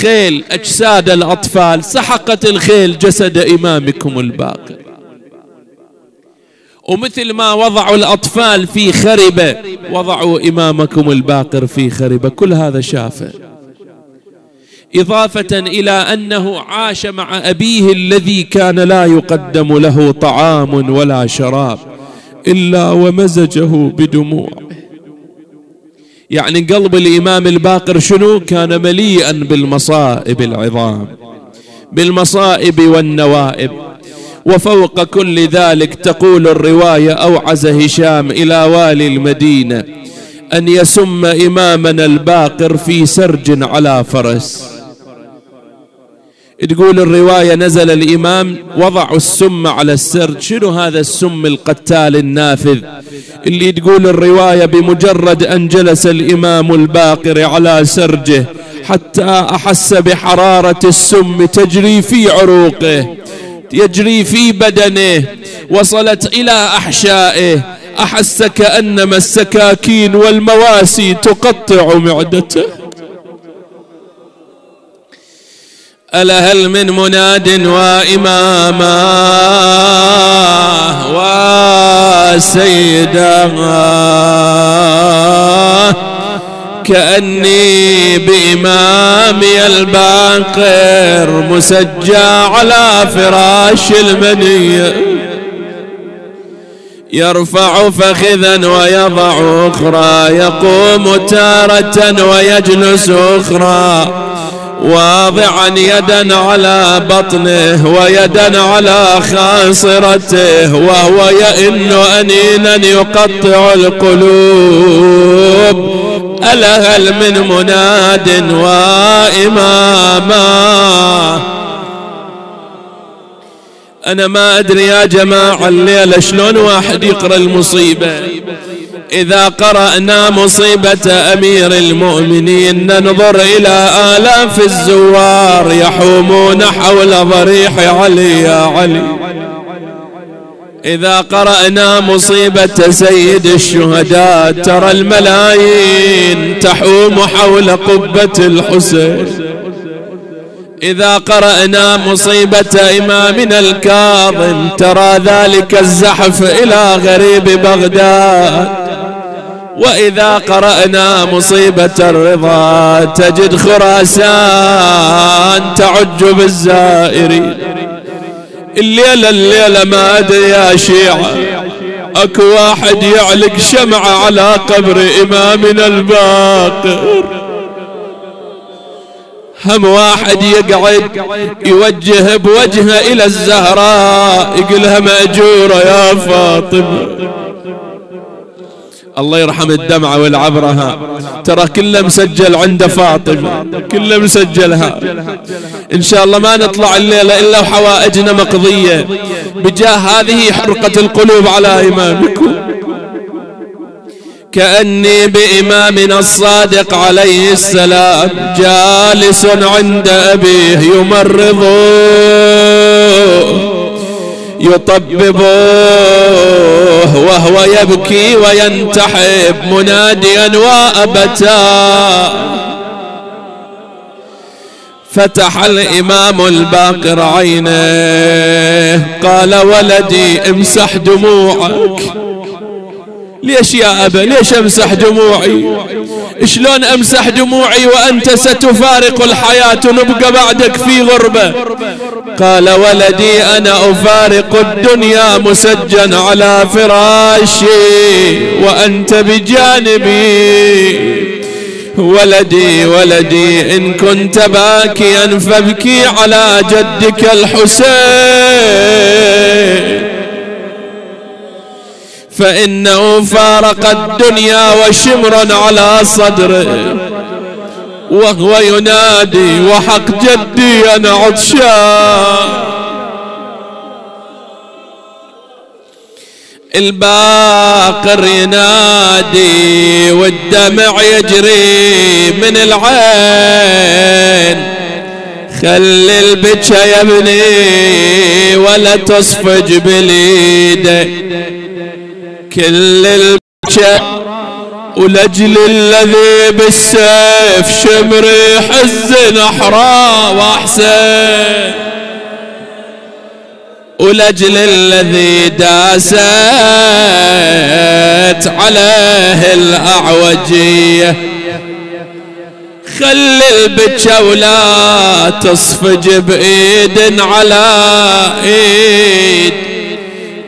الخيل أجساد الأطفال سحقت الخيل جسد إمامكم الباقر. ومثل ما وضعوا الأطفال في خربة وضعوا إمامكم الباقر في خربة. كل هذا شافه. إضافة إلى أنه عاش مع أبيه الذي كان لا يقدم له طعام ولا شراب إلا ومزجه بدموعه. يعني قلب الإمام الباقر شنو؟ كان مليئا بالمصائب العظام بالمصائب والنوائب. وفوق كل ذلك تقول الرواية أوعز هشام إلى والي المدينة أن يسم إمامنا الباقر في سرج على فرس. تقول الرواية نزل الإمام وضعوا السم على السرج شنو هذا السم القتال النافذ؟ اللي تقول الرواية بمجرد أن جلس الإمام الباقر على سرجه حتى أحس بحرارة السم تجري في عروقه يجري في بدنه وصلت إلى أحشائه. أحس كأنما السكاكين والمواسي تقطع معدته. ألا هل من مناد وإماما وسيدا كأني بإمامي الباقر مسجى على فراش المنية. يرفع فخذا ويضع أخرى يقوم تارة ويجلس أخرى. واضعا يدا على بطنه ويدا على خاصرته وهو يئن أنينا يقطع القلوب. ألا هل من مناد وإماما. أنا ما أدري يا جماعة الليلة شلون واحد يقرأ المصيبة. إذا قرأنا مصيبة أمير المؤمنين ننظر إلى آلاف الزوار يحومون حول ضريح علي يا علي. إذا قرأنا مصيبة سيد الشهداء ترى الملايين تحوم حول قبة الحسين. إذا قرأنا مصيبة إمامنا الكاظم ترى ذلك الزحف إلى غريب بغداد. وإذا قرأنا مصيبة الرضا تجد خراسان تعج بالزائرين الليلة الليلة ما أدري يا شيعة. أكو واحد يعلق شمعة على قبر إمامنا الباقر. هم واحد يقعد يوجه بوجهه إلى الزهراء. يقولها مأجورة يا فاطمة. الله يرحم الدمعة والعبرها. ترى كله مسجل عند فاطمة. كله مسجلها. إن شاء الله ما نطلع الليلة إلا وحوائجنا مقضية. بجاه هذه حرقة القلوب على إمامكم. كأني بإمامنا الصادق عليه السلام جالس عند أبيه يمرضه يطببوه وهو يبكي وينتحب مناديا وأبتا. فتح الإمام الباقر عينيه قال ولدي امسح دموعك. ليش يا أبا؟ ليش أمسح دموعي؟ شلون أمسح دموعي وأنت ستفارق الحياة نبقى بعدك في غربة؟ قال ولدي أنا أفارق الدنيا مسجن على فراشي وأنت بجانبي. ولدي ولدي إن كنت باكيا فابكي على جدك الحسين. فإنه فارق الدنيا وشمر على صدره وهو ينادي وحق جدي أنا عطشان الباقر ينادي والدمع يجري من العين. خلي البكا يا ابني ولا تصفج باليد كل البكا ولجل الذي بالسيف شمري حز نحرا وأحسن. ولجل الذي داست عليه الأعوجية. خلي البكة ولا تصفج بإيد على إيد.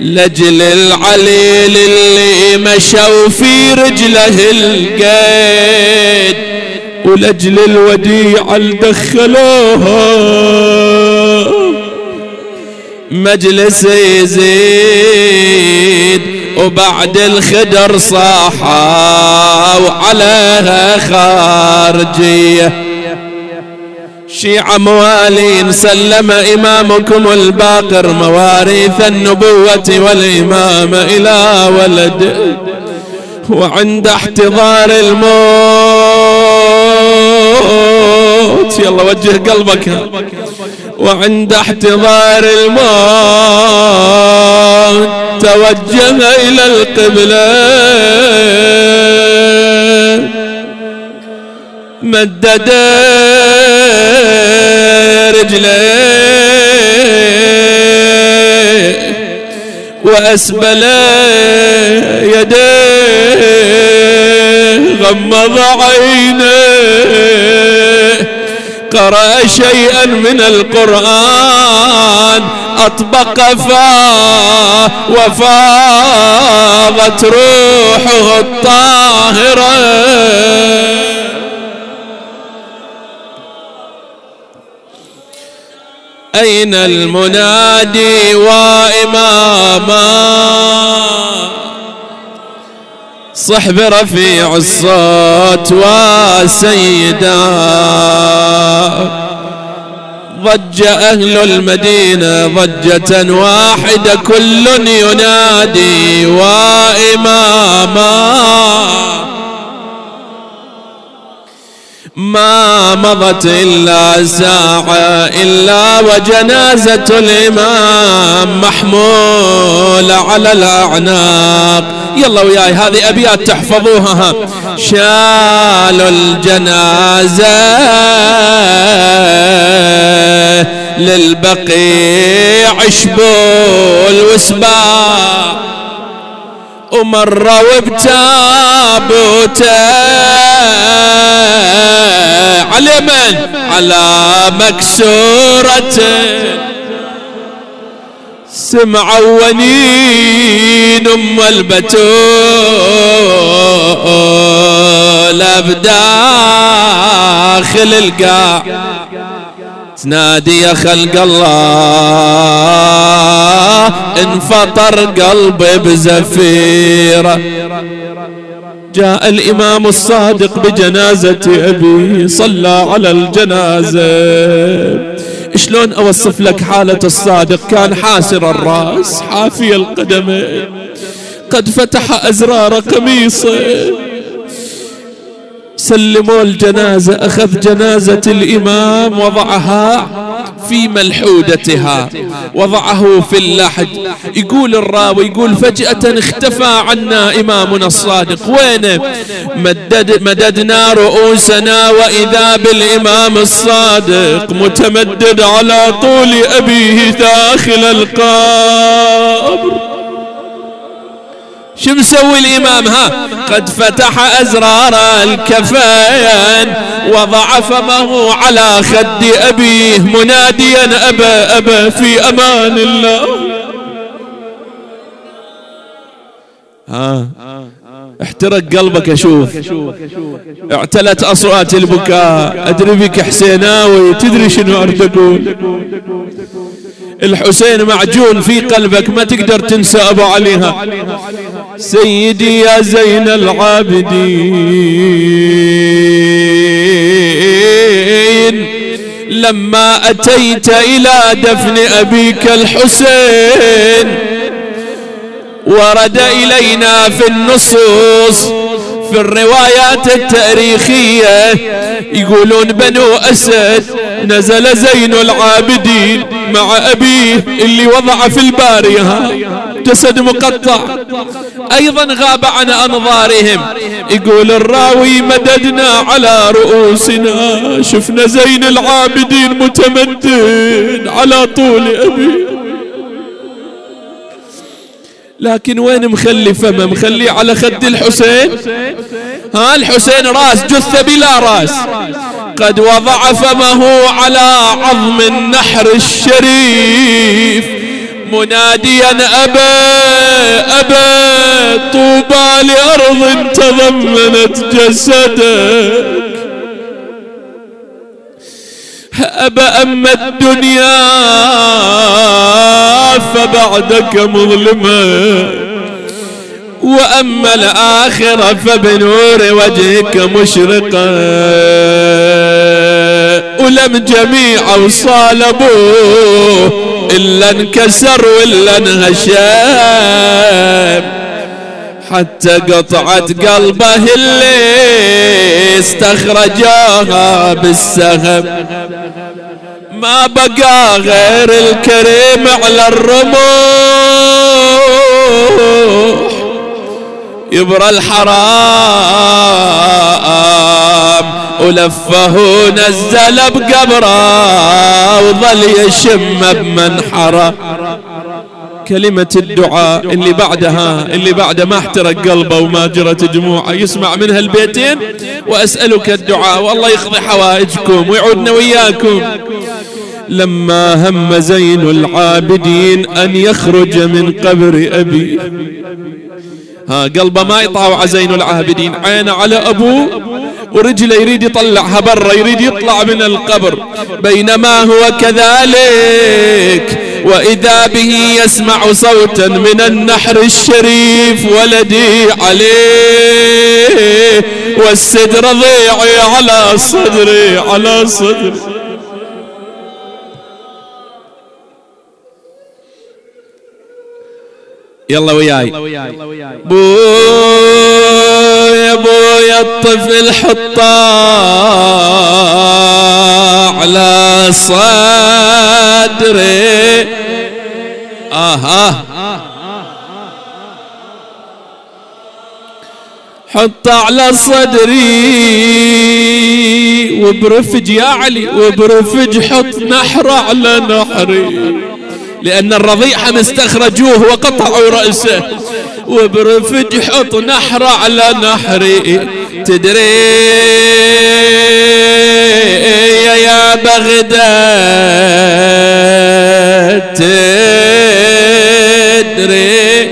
لجل العليل اللي مشوا في رجله القيد ولجل الوديعة اللي دخلوها مجلس يزيد وبعد الخدر صاحوا عليها خارجية. شيعة موالين سلم إمامكم الباقر مواريث النبوة والإمامة إلى ولد. وعند احتضار الموت يلا وجه قلبك. وعند احتضار الموت توجه إلى القبلة. مدد رجليه وأسبل يديه غمض عينيه قرأ شيئا من القرآن أطبق فاه وفاضت روحه الطاهرة. أين المنادي وإماما؟ صحب رفيع الصوت وسيدا. ضج أهل المدينة ضجة واحدة كل ينادي وإماما. ما مضت إلا ساعة إلا وجنازة الإمام محمول على الأعناق. يلا وياي هذه أبيات تحفظوها. شالوا الجنازة للبقيع شبول وسباع ومروا بتابوته على من؟ على مكسورة سمعوا ونين أم البتول بداخل القاع. تنادي يا خلق الله. انفطر قلبي بزفيره جاء الإمام الصادق بجنازة أبي صلى على الجنازة. شلون أوصف لك حالة الصادق؟ كان حاسر الرأس حافي القدمين قد فتح أزرار قميصه. سلموا الجنازة أخذ جنازة الإمام وضعها في ملحودتها. وضعه في اللحد. يقول الراوي يقول فجأة اختفى عنا إمامنا الصادق. وين مدد مددنا رؤوسنا وإذا بالإمام الصادق. متمدد على طول أبيه داخل القبر. شو مسوي الإمام؟ ها قد فتح أزرار الكفين وضع فمه على خد أبيه مناديا أبا أبا في أمان الله. ها احترق قلبك أشوف اعتلت أصوات البكاء. أدري بك حسيناوي تدري شنو اريد أقول الحسين معجون في قلبك ما تقدر تنسى أبو عليها سيدي يا زين العابدين. لما أتيت إلى دفن أبيك الحسين ورد إلينا في النصوص في الروايات التاريخية يقولون بنو أسد نزل زين العابدين مع أبيه اللي وضع في البارية. جسد مقطع. أيضا غاب عن أنظارهم. يقول الراوي مددنا على رؤوسنا. شفنا زين العابدين متمدن على طول أبي. لكن وين مخلي فمه مخلي على خد الحسين. ها الحسين راس جثة بلا راس. قد وضع فمه على عظم النحر الشريف. مناديا أبا أبا طوبى لأرض تضمنت جسدك. أبا أما الدنيا فبعدك مظلمة. وأما الآخرة فبنور وجهك مشرقة. ولم جميع وصال أبوه إلا انكسر وإلا انهشم. حتى قطعت قلبه اللي استخرجوها بالسهم. ما بقى غير الكريم على الرموح يبرى الحرام ولفه نزل بقبره وظل يشم بمنحره. كلمة الدعاء اللي بعدها اللي بعد ما احترق قلبه وما جرت دموعه يسمع منها البيتين؟ وأسألك الدعاء والله يقضي حوائجكم ويعودنا وياكم. لما هم زين العابدين أن يخرج من قبر أبي. ها قلبه ما يطاوع زين العابدين. عينه على أبوه ورجله يريد يطلعها برا يريد يطلع من القبر. بينما هو كذلك وإذا به يسمع صوتا من النحر الشريف ولدي عليه والسدر ضيعي على صدري على صدري. يلا وياي. بويا بويا الطفل حطه على صدري آه حط على صدري. وبرفج يا علي وبرفج حط نحر على نحري. لأن الرضيع مستخرجوه وقطعوا رأسه. وبرفج حط نحر على نحري تدري يا بغداد تدري.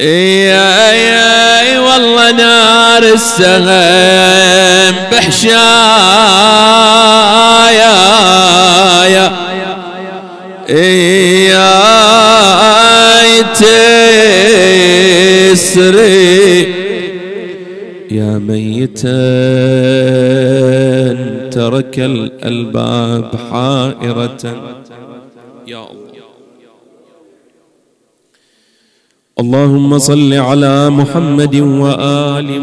يا يا والله نار السهم بحشايا يا يا تسري. يا ميتا ترك الألباب حائرة. يا الله. اللهم صل على محمد وآل